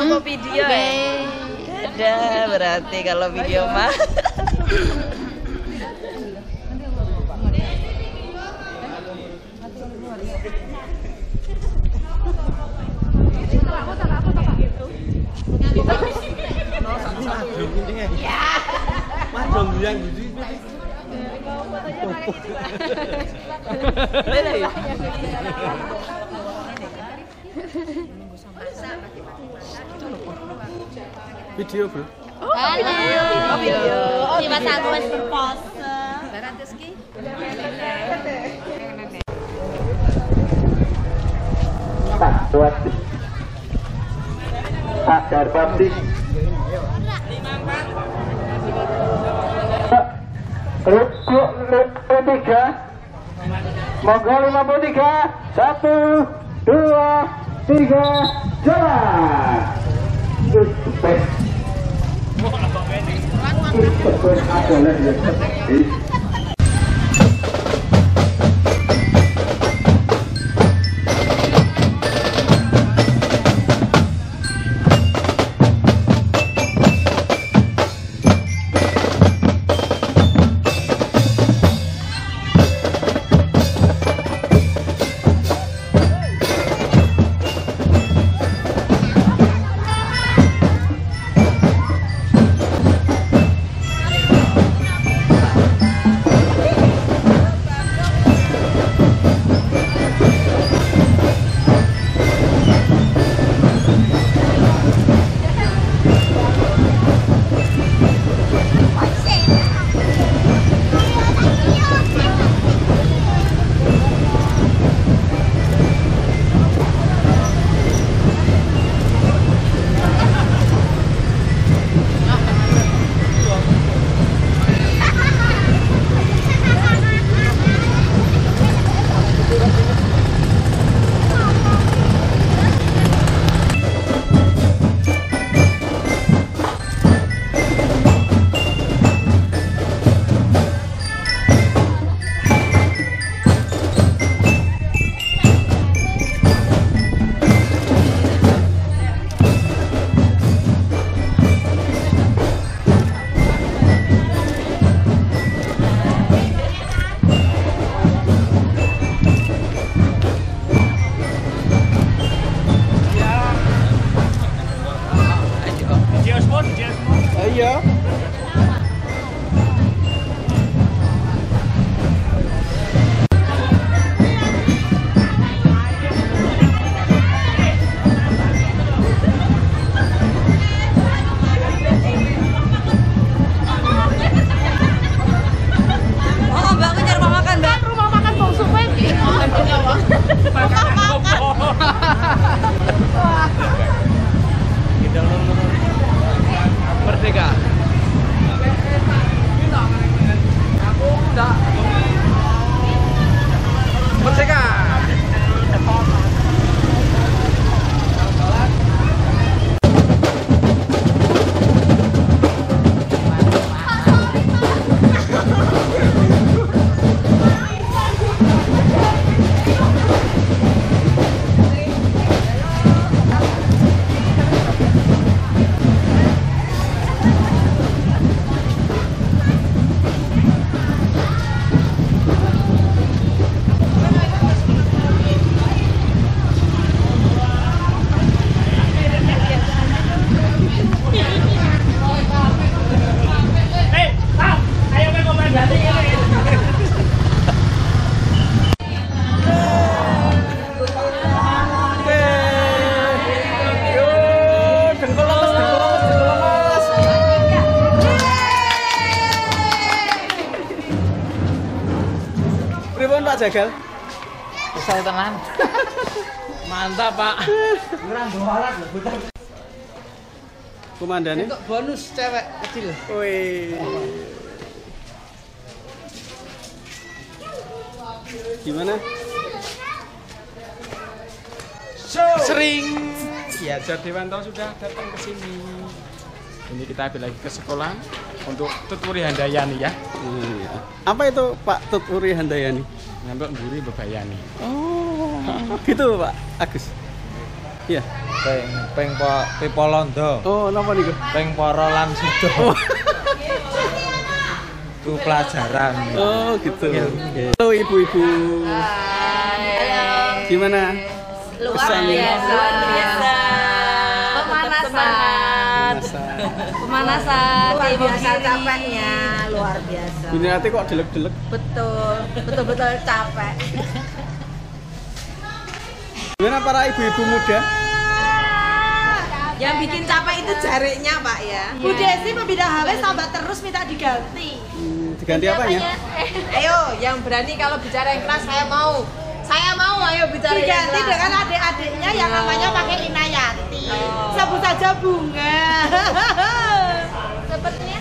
Mau video ya? Ada berarti kalau video mah. Madong yang gitu. Video, Bro. Halo. Video. Berpose. Pak, agar publik Rukuk 53 Monggo 53 Satu Dua Tiga Jalan. Jagal? Kesel tenan. Mantap, Pak. Komandannya? Untuk bonus cewek kecil. Wih. Gimana? Sering. Ya, Jardewanto sudah datang ke sini. Ini kita ambil lagi ke sekolah untuk Tuturi Handayani ya. Apa itu Pak Tuturi Handayani? Ngantuk mburi bebayani. Oh, gitu Pak Agus. Iya. Peng peng po pipo londo. Oh, napa niku? Peng poro lan sudo. Itu pelajaran. Oh, gitu. Iya. Halo ibu-ibu. Gimana? Luar biasa. Luar biasa. Pemanasan. Masa. Pemanasan. luar biasa Kiri. capeknya luar biasa. Bunda Rati kok delek-delek? betul. Betul betul capek. Gimana para ibu-ibu muda? yang bikin capek itu jariknya pak ya. Bu Desi membina HP sambat terus minta diganti. Hmm, diganti apanya? ayo yang berani kalau bicara yang keras saya mau. Saya mau ayo bicara yang diganti keras. dengan adik-adiknya yang namanya pakai Inayati. Sebut saja bunga. Sepertinya